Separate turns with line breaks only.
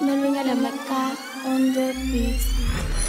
Melvin Alamaka on the beat.